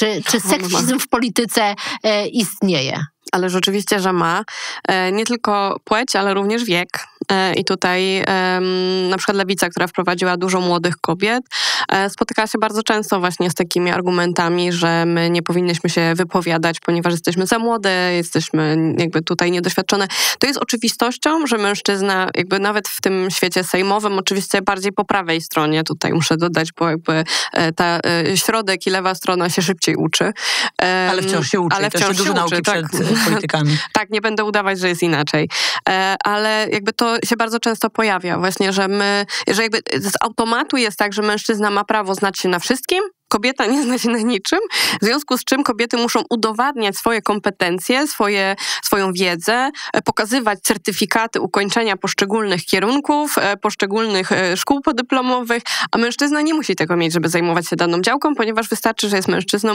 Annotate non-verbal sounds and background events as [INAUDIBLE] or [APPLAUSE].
czy, czy seksizm w polityce e, istnieje? ale rzeczywiście, że ma e, nie tylko płeć, ale również wiek. E, I tutaj na przykład Lewica, która wprowadziła dużo młodych kobiet, e, spotyka się bardzo często właśnie z takimi argumentami, że my nie powinnyśmy się wypowiadać, ponieważ jesteśmy za młode, jesteśmy jakby tutaj niedoświadczone. To jest oczywistością, że mężczyzna jakby nawet w tym świecie sejmowym, oczywiście bardziej po prawej stronie, tutaj muszę dodać, bo jakby ta środek i lewa strona się szybciej uczy. Ale wciąż się uczy. Ale wciąż się dużo nauki tak. przed politykami. [LAUGHS] tak, nie będę udawać, że jest inaczej. E, ale jakby to się bardzo często pojawia. Właśnie, że my, że jakby z automatu jest tak, że mężczyzna ma prawo znać się na wszystkim, kobieta nie zna się na niczym, w związku z czym kobiety muszą udowadniać swoje kompetencje, swoje, swoją wiedzę, e, pokazywać certyfikaty ukończenia poszczególnych kierunków, e, poszczególnych szkół podyplomowych, a mężczyzna nie musi tego mieć, żeby zajmować się daną działką, ponieważ wystarczy, że jest mężczyzną